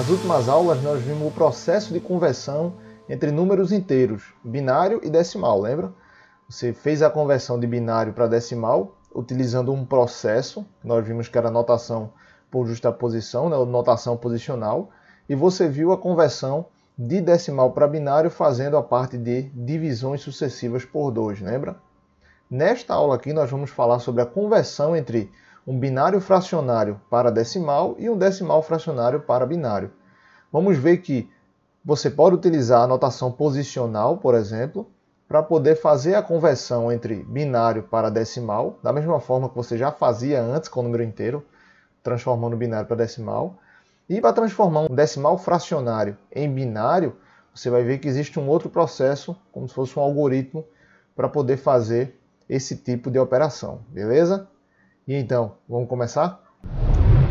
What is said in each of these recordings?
Nas últimas aulas nós vimos o processo de conversão entre números inteiros, binário e decimal, lembra? Você fez a conversão de binário para decimal utilizando um processo, nós vimos que era notação por justaposição, né, notação posicional, e você viu a conversão de decimal para binário fazendo a parte de divisões sucessivas por 2, lembra? Nesta aula aqui nós vamos falar sobre a conversão entre um binário fracionário para decimal e um decimal fracionário para binário. Vamos ver que você pode utilizar a notação posicional, por exemplo, para poder fazer a conversão entre binário para decimal, da mesma forma que você já fazia antes com o número inteiro, transformando binário para decimal. E para transformar um decimal fracionário em binário, você vai ver que existe um outro processo, como se fosse um algoritmo, para poder fazer esse tipo de operação, beleza? E então, vamos começar?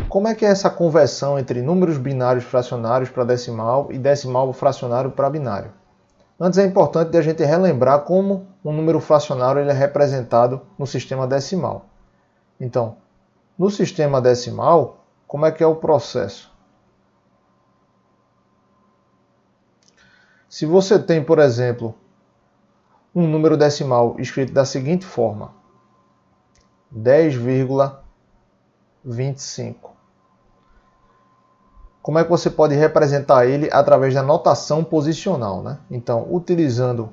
Como é que é essa conversão entre números binários fracionários para decimal e decimal fracionário para binário? Antes é importante a gente relembrar como um número fracionário ele é representado no sistema decimal. Então, no sistema decimal, como é que é o processo? Se você tem, por exemplo, um número decimal escrito da seguinte forma: 10,25. Como é que você pode representar ele através da notação posicional? Né? Então, utilizando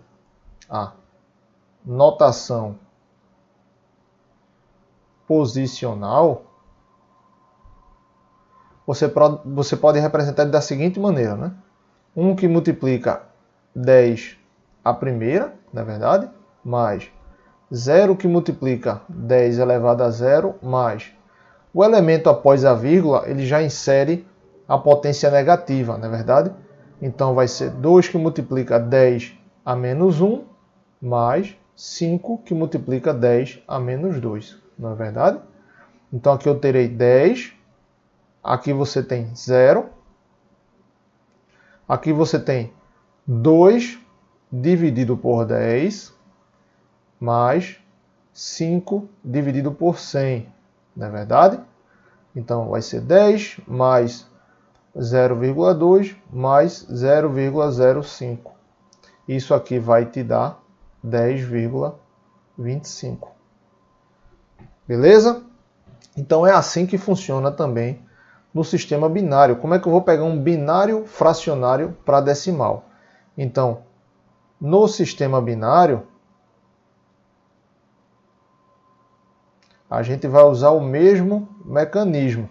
a notação posicional, você pode, você pode representar da seguinte maneira. Né? 1 que multiplica 10 a primeira, na é verdade, mais 0 que multiplica 10 elevado a zero, mais o elemento após a vírgula, ele já insere a potência negativa, não é verdade? Então vai ser 2 que multiplica 10 a menos 1, mais 5 que multiplica 10 a menos 2, não é verdade? Então aqui eu terei 10, aqui você tem 0, aqui você tem 2 dividido por 10, mais 5 dividido por 100, não é verdade? Então vai ser 10 mais 0,2 mais 0,05. Isso aqui vai te dar 10,25. Beleza? Então é assim que funciona também no sistema binário. Como é que eu vou pegar um binário fracionário para decimal? Então, no sistema binário, a gente vai usar o mesmo mecanismo.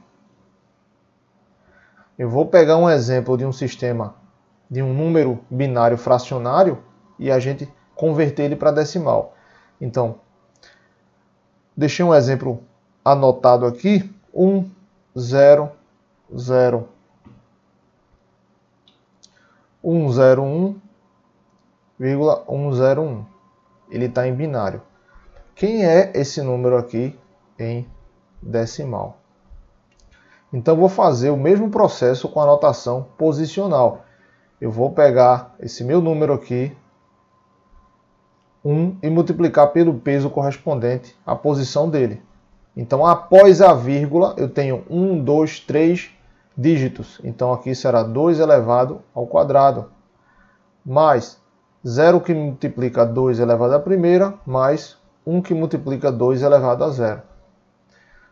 Eu vou pegar um exemplo de um sistema de um número binário fracionário e a gente converter ele para decimal. Então, deixei um exemplo anotado aqui, 1, 0, 0, 101,101. Ele está em binário. Quem é esse número aqui em decimal? Então vou fazer o mesmo processo com a notação posicional. Eu vou pegar esse meu número aqui, 1, e multiplicar pelo peso correspondente à posição dele. Então após a vírgula eu tenho 1, 2, 3 dígitos. Então aqui será 2 elevado ao quadrado, mais 0 que multiplica 2 elevado à primeira, mais 1 que multiplica 2 elevado a zero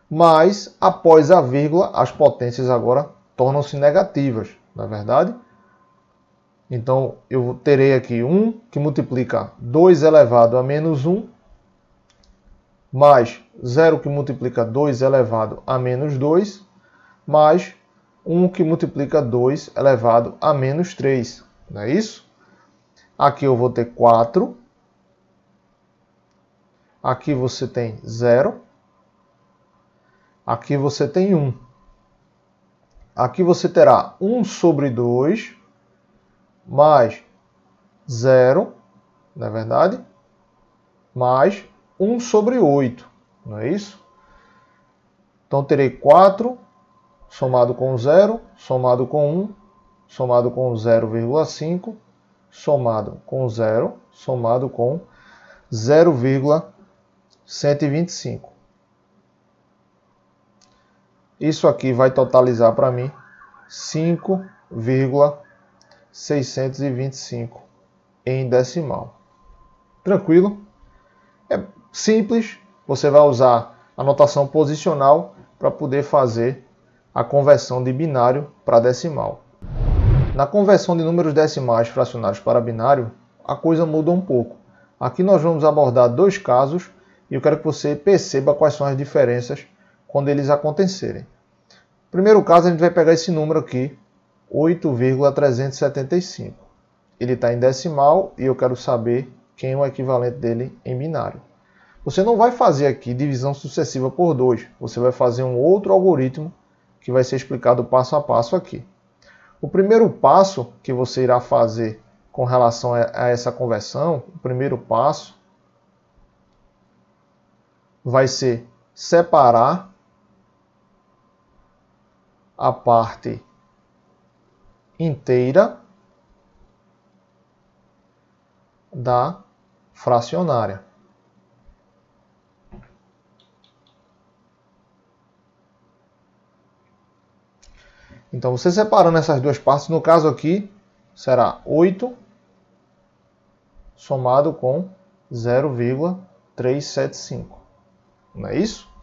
mas após a vírgula, as potências agora tornam-se negativas, não é verdade? Então, eu terei aqui 1 que multiplica 2 elevado a menos 1, mais 0 que multiplica 2 elevado a menos 2, mais 1 que multiplica 2 elevado a menos 3. Não é isso? Aqui eu vou ter 4. Aqui você tem 0. Aqui você tem 1. Aqui você terá 1 sobre 2 mais 0, não é verdade? Mais 1 sobre 8, não é isso? Então terei 4 somado com 0, somado com 1, somado com 0,5, somado com 0, somado com 0,125. Isso aqui vai totalizar para mim 5,125. 1,625 em decimal. Tranquilo? É simples, você vai usar a notação posicional para poder fazer a conversão de binário para decimal. Na conversão de números decimais fracionários para binário, a coisa muda um pouco. Aqui nós vamos abordar dois casos e eu quero que você perceba quais são as diferenças quando eles acontecerem. Primeiro caso, a gente vai pegar esse número aqui, 8,375. Ele está em decimal e eu quero saber quem é o equivalente dele em binário. Você não vai fazer aqui divisão sucessiva por 2, você vai fazer um outro algoritmo que vai ser explicado passo a passo aqui. O primeiro passo que você irá fazer com relação a essa conversão, o primeiro passo vai ser separar a parte inteira da fracionária. Então, você separando essas duas partes, no caso aqui, será 8 somado com 0,375. Não é isso?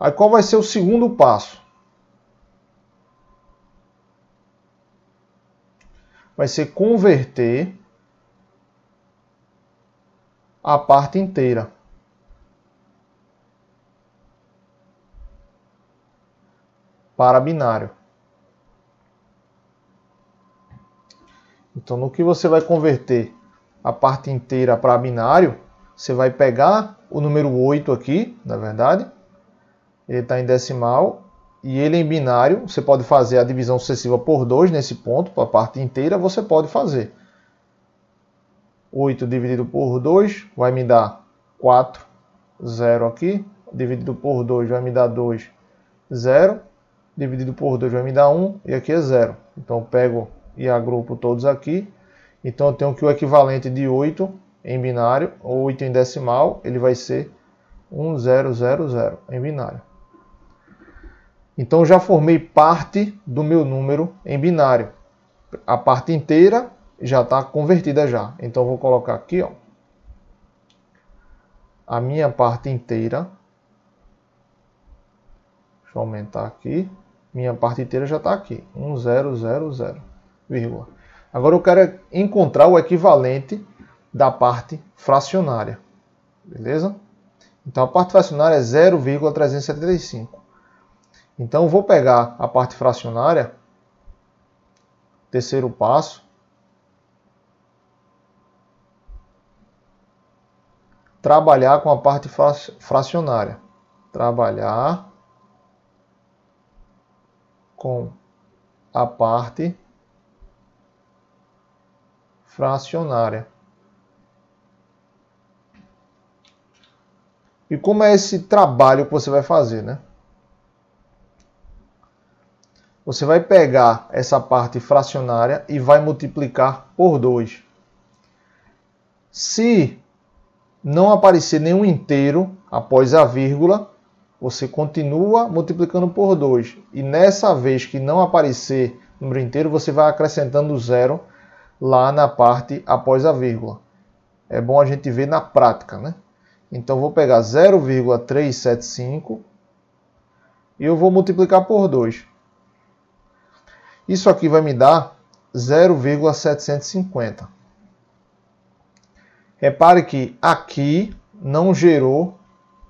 Aí qual vai ser o segundo passo? Vai ser converter a parte inteira. para binário. Então, no que você vai converter a parte inteira para binário, você vai pegar o número 8 aqui, na verdade, ele está em decimal, e ele em binário, você pode fazer a divisão sucessiva por 2 nesse ponto, para a parte inteira, você pode fazer. 8 dividido por 2 vai me dar 4, 0 aqui, dividido por 2 vai me dar 2, 0, dividido por 2 vai me dar 1 e aqui é 0. Então eu pego e agrupo todos aqui. Então eu tenho que o equivalente de 8 em binário, ou 8 em decimal, ele vai ser 1000 em binário. Então já formei parte do meu número em binário. A parte inteira já está convertida já. Então vou colocar aqui, ó, a minha parte inteira. Deixa eu aumentar aqui minha parte inteira já está aqui, 1000, vírgula. Agora eu quero encontrar o equivalente da parte fracionária, beleza? Então a parte fracionária é 0,375. Então vou pegar a parte fracionária, terceiro passo, trabalhar com a parte fracionária. Trabalhar com a parte fracionária. E como é esse trabalho que você vai fazer, né? Você vai pegar essa parte fracionária e vai multiplicar por 2. Se não aparecer nenhum inteiro após a vírgula, você continua multiplicando por 2. E nessa vez que não aparecer número inteiro, você vai acrescentando zero lá na parte após a vírgula. É bom a gente ver na prática, né? Então vou pegar 0,375 e eu vou multiplicar por 2. Isso aqui vai me dar 0,750. Repare que aqui não gerou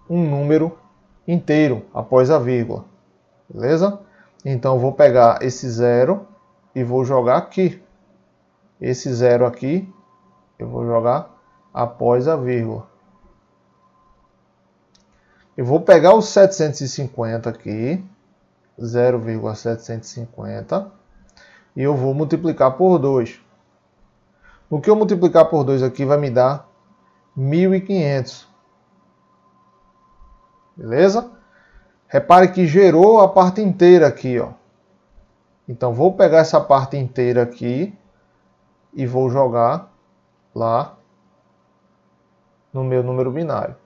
um número inteiro após a vírgula. Beleza? Então vou pegar esse zero e vou jogar aqui. Esse zero aqui eu vou jogar após a vírgula. Eu vou pegar o 750 aqui, 0,750, e eu vou multiplicar por 2. O que eu multiplicar por 2 aqui vai me dar 1.500. Beleza? Repare que gerou a parte inteira aqui, ó. Então vou pegar essa parte inteira aqui e vou jogar lá no meu número binário.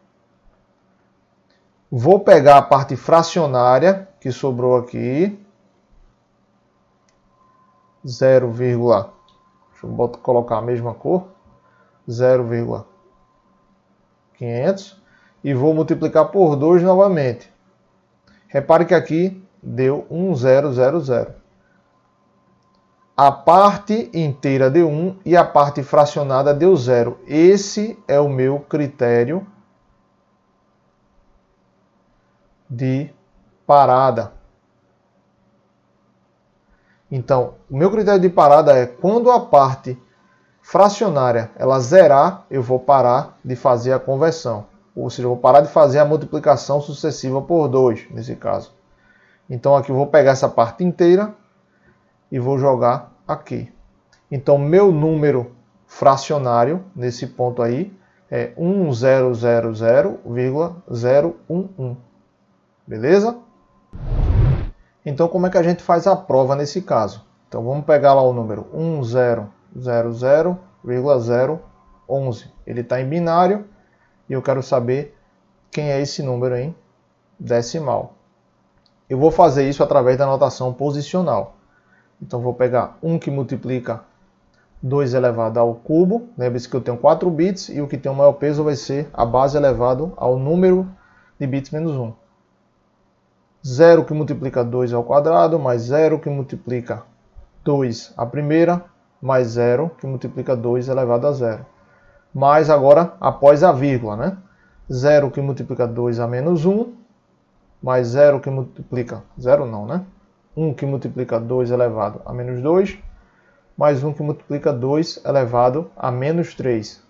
Vou pegar a parte fracionária que sobrou aqui 0, deixa eu botar, colocar a mesma cor, 0,500 e vou multiplicar por 2 novamente. Repare que aqui deu 1000. A parte inteira deu 1 e a parte fracionada deu 0. Esse é o meu critério de parada. Então, o meu critério de parada é quando a parte fracionária ela zerar, eu vou parar de fazer a conversão. Ou seja, eu vou parar de fazer a multiplicação sucessiva por 2, nesse caso. Então aqui eu vou pegar essa parte inteira e vou jogar aqui. Então meu número fracionário nesse ponto aí é 1000,011. Beleza? Então como é que a gente faz a prova nesse caso? Então vamos pegar lá o número 1000,011. Ele está em binário e eu quero saber quem é esse número em decimal. Eu vou fazer isso através da notação posicional. Então vou pegar 1 que multiplica 2 elevado ao cubo. Lembre-se que eu tenho 4 bits e o que tem o maior peso vai ser a base elevado ao número de bits menos 1. 0 que multiplica 2 ao quadrado, mais 0 que multiplica 2 à primeira, mais 0 que multiplica 2 elevado a 0. Mais agora após a vírgula, né? 0 que multiplica 2 a menos 1, mais 0 que multiplica, 0 não, né? 1 que multiplica 2 elevado a menos 2, mais 1 que multiplica 2 elevado a menos 3.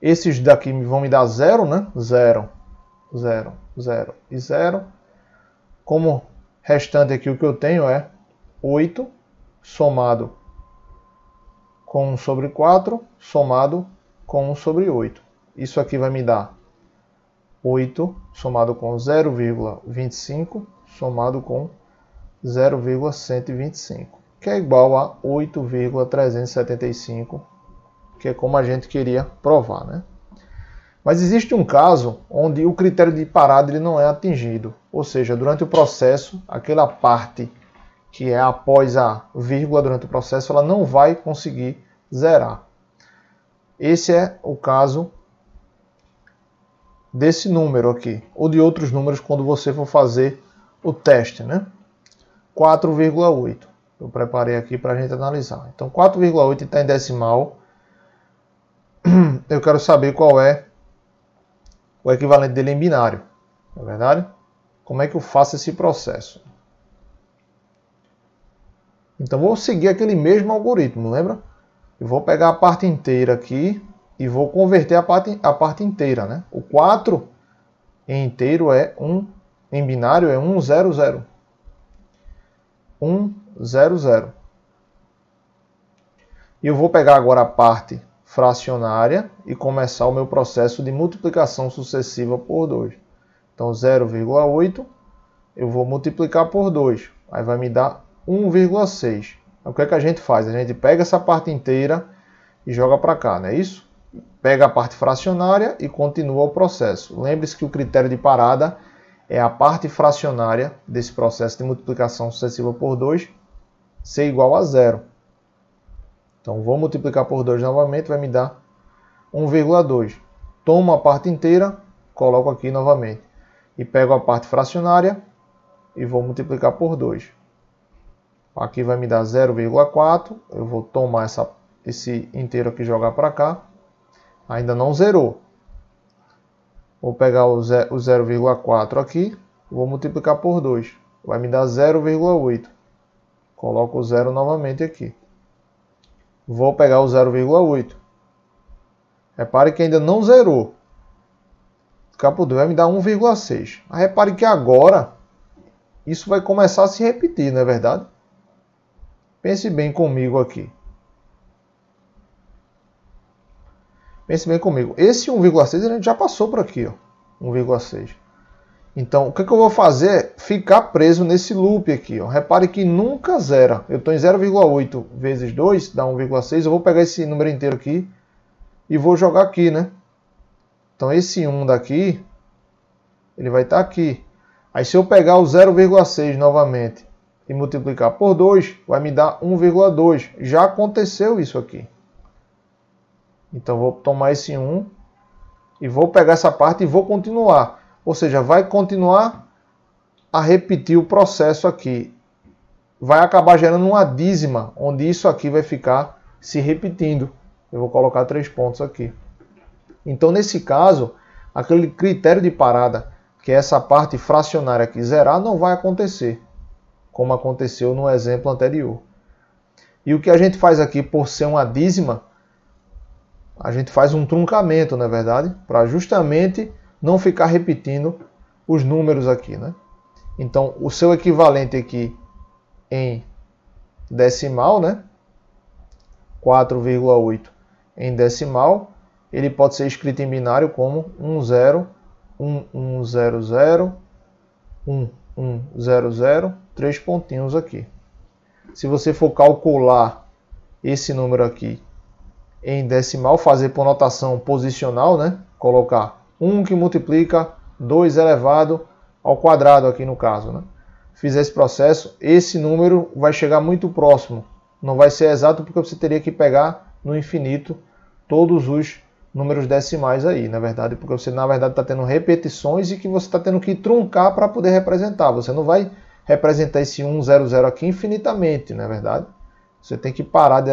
Esses daqui vão me dar 0, né? 0, 0, 0 e 0. Como restante aqui o que eu tenho é 8 somado com 1 sobre 4, somado com 1 sobre 8. Isso aqui vai me dar 8 somado com 0,25 somado com 0,125, que é igual a 8,375, que é como a gente queria provar, né? Mas existe um caso onde o critério de parada ele não é atingido, ou seja, durante o processo, aquela parte que é após a vírgula durante o processo, ela não vai conseguir zerar. Esse é o caso desse número aqui, ou de outros números quando você for fazer o teste, né? 4,8. Eu preparei aqui para a gente analisar. Então, 4,8 está em decimal. Eu quero saber qual é o equivalente dele em binário. Não é verdade? Como é que eu faço esse processo? Então, vou seguir aquele mesmo algoritmo, lembra? Eu vou pegar a parte inteira aqui e vou converter a parte, a parte inteira. Né? O 4 em inteiro é 1, em binário é 1, 0, 0. 1, 0, 0. E eu vou pegar agora a parte fracionária e começar o meu processo de multiplicação sucessiva por 2. Então 0,8 eu vou multiplicar por 2. Aí vai me dar 1,6. O que é que a gente faz? A gente pega essa parte inteira e joga para cá, não é isso? pega a parte fracionária e continua o processo. Lembre-se que o critério de parada é a parte fracionária desse processo de multiplicação sucessiva por 2 ser igual a zero. Então, vou multiplicar por 2 novamente, vai me dar 1,2. Tomo a parte inteira, coloco aqui novamente. E pego a parte fracionária e vou multiplicar por 2. Aqui vai me dar 0,4. Eu vou tomar essa, esse inteiro aqui e jogar para cá ainda não zerou. Vou pegar o 0,4 aqui, vou multiplicar por 2. Vai me dar 0,8. Coloco o 0 novamente aqui. Vou pegar o 0,8. Repare que ainda não zerou. Ficar por 2 vai me dar 1,6. Repare que agora isso vai começar a se repetir, não é verdade? Pense bem comigo aqui. Pense bem comigo. Esse 1,6 a gente já passou por aqui, ó. 1,6. Então, o que, que, eu vou fazer é ficar preso nesse loop aqui. Ó. Repare que nunca zera. Eu estou em 0,8 vezes 2, dá 1,6. Eu vou pegar esse número inteiro aqui e vou jogar aqui, né? Então, esse 1 daqui, ele vai estar tá aqui. Aí, se eu pegar o 0,6 novamente e multiplicar por 2 vai me dar 1,2. Já aconteceu isso aqui. Então vou tomar esse 1 e vou pegar essa parte e vou continuar. Ou seja, vai continuar a repetir o processo aqui. Vai acabar gerando uma dízima, onde isso aqui vai ficar se repetindo. Eu vou colocar três pontos aqui. Então, nesse caso, aquele critério de parada, que é essa parte fracionária aqui zerar, não vai acontecer, como aconteceu no exemplo anterior. E o que a gente faz aqui, por ser uma dízima, a gente faz um truncamento, na é verdade, para justamente não ficar repetindo os números aqui, né? Então, o seu equivalente aqui em decimal, né? 4,8 em decimal, ele pode ser escrito em binário como 10, 1100, 1100, três pontinhos aqui. Se você for calcular esse número aqui em decimal, fazer por notação posicional, né? Colocar 1 que multiplica 2 elevado ao quadrado aqui no caso, né? Fizer esse processo, esse número vai chegar muito próximo. Não vai ser exato porque você teria que pegar no infinito todos os números decimais aí, na verdade, porque você na verdade está tendo repetições e que você está tendo que truncar para poder representar. Você não vai representar esse 100 aqui infinitamente, na verdade. Você tem que parar, de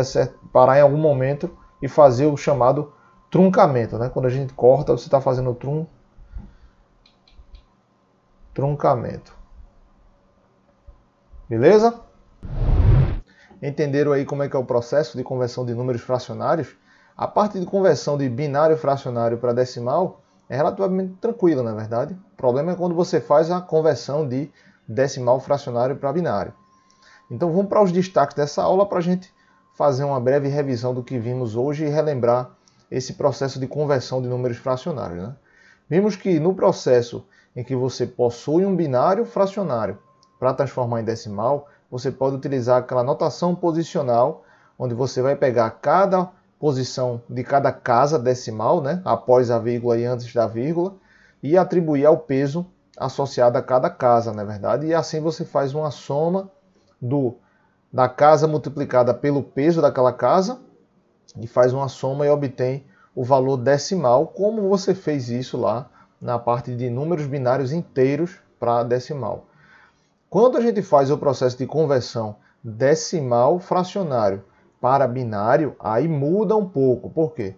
parar em algum momento e fazer o chamado truncamento. Né? Quando a gente corta, você está fazendo o trum, truncamento. Beleza? Entenderam aí como é que é o processo de conversão de números fracionários? A parte de conversão de binário fracionário para decimal é relativamente tranquila, na verdade. O problema é quando você faz a conversão de decimal fracionário para binário. Então vamos para os destaques dessa aula para a gente fazer uma breve revisão do que vimos hoje e relembrar esse processo de conversão de números fracionários. Né? Vimos que no processo em que você possui um binário fracionário para transformar em decimal, você pode utilizar aquela notação posicional, onde você vai pegar cada posição de cada casa decimal, né, após a vírgula e antes da vírgula, e atribuir ao peso associado a cada casa, na é verdade, e assim você faz uma soma do da casa multiplicada pelo peso daquela casa e faz uma soma e obtém o valor decimal, como você fez isso lá na parte de números binários inteiros para decimal. Quando a gente faz o processo de conversão decimal fracionário para binário, aí muda um pouco. Por quê?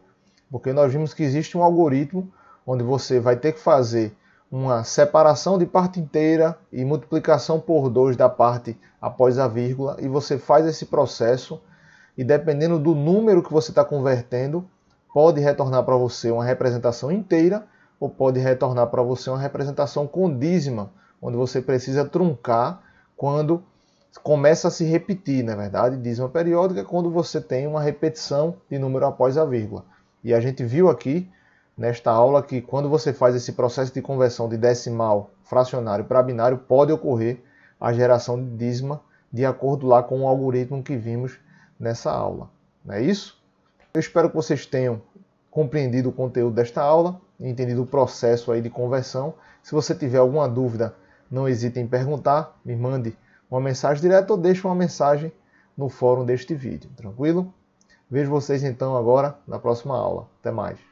Porque nós vimos que existe um algoritmo onde você vai ter que fazer uma separação de parte inteira e multiplicação por 2 da parte após a vírgula, e você faz esse processo, e dependendo do número que você está convertendo, pode retornar para você uma representação inteira, ou pode retornar para você uma representação com dízima, onde você precisa truncar quando começa a se repetir, na é verdade, dízima periódica é quando você tem uma repetição de número após a vírgula. E a gente viu aqui nesta aula que quando você faz esse processo de conversão de decimal fracionário para binário, pode ocorrer a geração de dízima de acordo lá com o algoritmo que vimos nessa aula. Não é isso? Eu espero que vocês tenham compreendido o conteúdo desta aula, entendido o processo aí de conversão. Se você tiver alguma dúvida, não hesite em perguntar, me mande uma mensagem direta ou deixe uma mensagem no fórum deste vídeo, tranquilo? Vejo vocês então agora na próxima aula. Até mais.